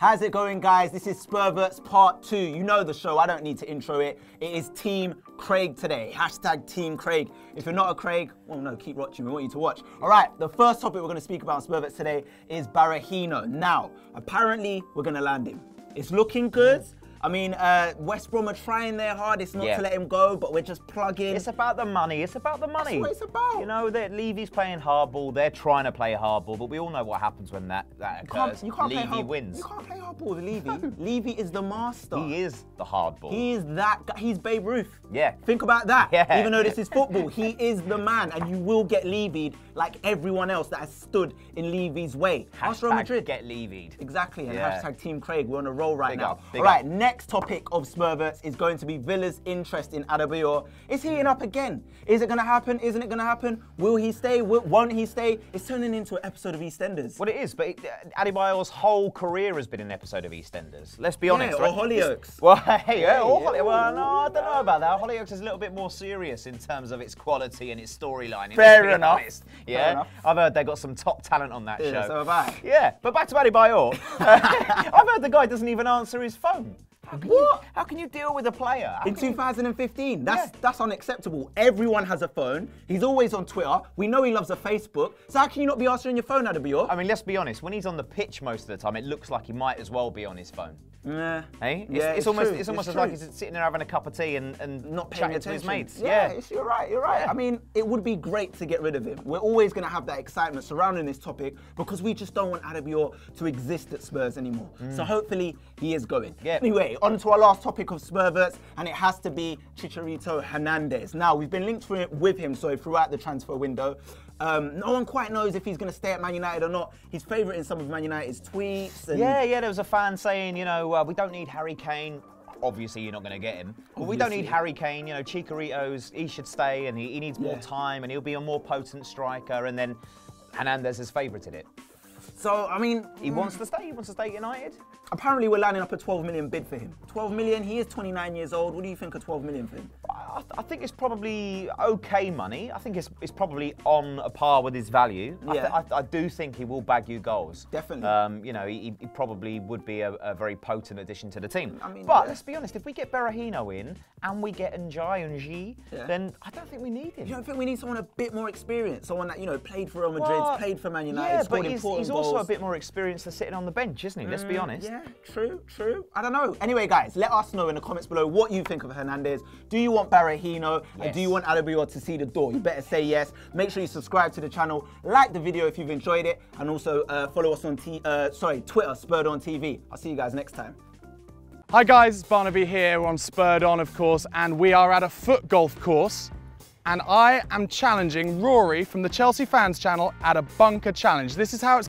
How's it going, guys? This is Spurverts Part 2. You know the show, I don't need to intro it. It is Team Craig today. Hashtag Team Craig. If you're not a Craig, well, no, keep watching. We want you to watch. All right, the first topic we're going to speak about on Spurverts today is Berahino. Now, apparently, we're going to land him. It's looking good. I mean, uh, West Brom are trying their hardest not Yeah. to let him go, but we're just plugging. It's about the money. It's about the money. That's what it's about. You know that Levy's playing hardball. They're trying to play hardball, but we all know what happens when that that You can't, you can't play Levy wins. You can't play hardball with Levy. Levy is the master. He is the hardball. He is that guy. He's Babe Ruth. Yeah. Think about that. Yeah. Even though this is football, he is the man, and you will get levied like everyone else that has stood in Levy's way. Ask Real Hashtag Madrid. get Levied. Exactly, and Yeah. hashtag Team Craig. We're on a roll right Big now. up, big All right, up. Next topic of Spurverts is going to be Villa's interest in Adebayor. Is he heating up again? Is it going to happen? Isn't it going to happen? Will he stay? Will, won't he stay? It's turning into an episode of EastEnders. Well, it is, but it, uh, Adebayor's whole career has been an episode of EastEnders. Let's be honest. or right? Hollyoaks. Well, hey, yeah, or yeah, Holly- well, no, I don't know about that. Hollyoaks is a little bit more serious in terms of its quality and its storyline. Fair enough. honest. Fair Yeah, enough. I've heard they got some top talent on that Yeah, show. so have I. Yeah, but back to Adebayor. I've heard the guy doesn't even answer his phone. How can, you, What? how can you deal with a player? How In can you- 2015, that's Yeah. that's unacceptable. Everyone has a phone. He's always on Twitter. We know he loves a Facebook. So how can you not be answering your phone, Adebayor? I mean, let's be honest. When he's on the pitch most of the time, it looks like he might as well be on his phone. Yeah. Hey, it's, Yeah, it's, it's almost true, it's almost it's as like he's sitting there having a cup of tea and, and not paying chatting attention. to his mates. Yeah, it's- you're right. You're right. I mean, it would be great to get rid of him. We're always going to have that excitement surrounding this topic because we just don't want Adebayor to exist at Spurs anymore. So hopefully he is going. Mm. Yeah. Anyway, on to our last topic of Spurverts, and it has to be Chicharito Hernandez. Now we've been linked with him, so throughout the transfer window. Um, no one quite knows if he's going to stay at Man United or not. He's favourite in some of Man United's tweets. And Yeah, yeah. There was a fan saying, you know, uh, we don't need Harry Kane. Obviously, you're not going to get him. But we don't need Obviously. Harry Kane. You know, Chicharito's he should stay, and he, he needs more Yeah. time, and he'll be a more potent striker. And then Hernandez has favourited it. So I mean, He wants to stay. He wants to stay at United. Apparently, we're lining up a 12 million bid for him. 12 million. He is 29 years old. What do you think of 12 million for him? I, I think it's probably okay money. I think it's, it's probably on a par with his value. I, th- Yeah. I, I do think he will bag you goals. Definitely. Um, you know, he, he probably would be a, a very potent addition to the team. I mean, but yeah. let's be honest, if we get Berahino in and we get Njai and G, Yeah. then I don't think we need him. You don't think we need someone a bit more experienced? Someone that, you know, played for Real Madrid, Well, played for Man United, yeah, but he's, he's also a bit more experienced than sitting on the bench, isn't he? Let's be honest. Yeah, true, true. I don't know. Anyway, guys, let us know in the comments below what you think of Hernandez. Do you want Berahino? And do you want Adebayor to see the door? You better say yes. Make sure you subscribe to the channel, like the video if you've enjoyed it, and also uh, follow us on T- uh, sorry Twitter, Spurred on TV. I'll see you guys next time. Hi guys, it's Barnaby here. We're on Spurred On, of course, and we are at a foot golf course. And I am challenging Rory from the Chelsea Fans channel at a bunker challenge. This is how it's